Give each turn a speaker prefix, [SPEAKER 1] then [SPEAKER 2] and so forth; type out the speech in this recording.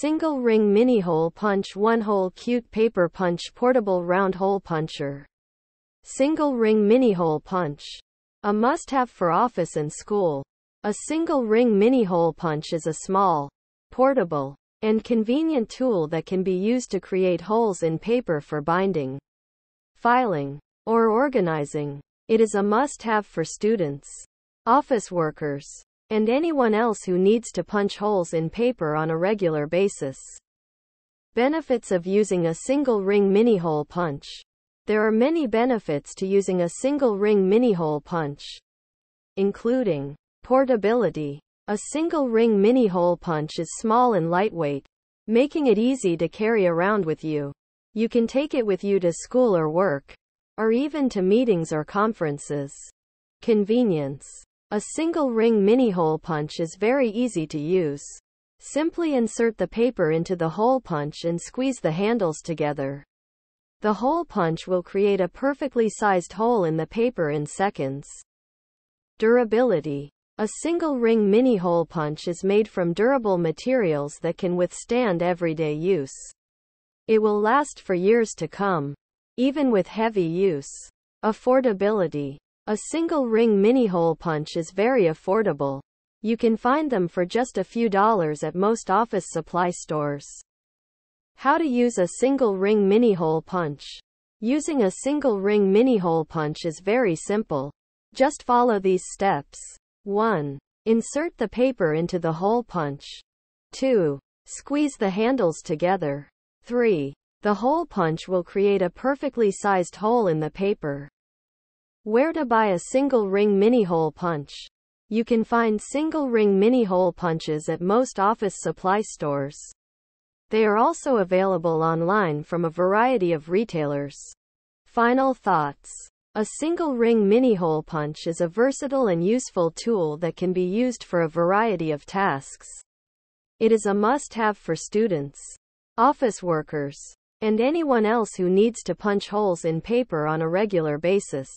[SPEAKER 1] Single ring mini hole punch One hole cute paper punch Portable round hole puncher. Single ring mini hole punch. A must have for office and school. A single ring mini hole punch is a small, portable, and convenient tool that can be used to create holes in paper for binding, filing, or organizing. It is a must have for students, office workers, and anyone else who needs to punch holes in paper on a regular basis. Benefits of using a single ring mini hole punch. There are many benefits to using a single ring mini hole punch, including portability. A single ring mini hole punch is small and lightweight, making it easy to carry around with you. You can take it with you to school or work, or even to meetings or conferences. Convenience. A single ring mini hole punch is very easy to use. Simply insert the paper into the hole punch and squeeze the handles together. The hole punch will create a perfectly sized hole in the paper in seconds. Durability. A single ring mini hole punch is made from durable materials that can withstand everyday use. It will last for years to come, even with heavy use. Affordability. A single ring mini hole punch is very affordable. You can find them for just a few dollars at most office supply stores. How to use a single ring mini hole punch. Using a single ring mini hole punch is very simple. Just follow these steps. 1. Insert the paper into the hole punch. 2. Squeeze the handles together. 3. The hole punch will create a perfectly sized hole in the paper. Where to buy a single ring mini hole punch? You can find single ring mini hole punches at most office supply stores. They are also available online from a variety of retailers. Final thoughts. A single ring mini hole punch is a versatile and useful tool that can be used for a variety of tasks. It is a must have for students, office workers, and anyone else who needs to punch holes in paper on a regular basis.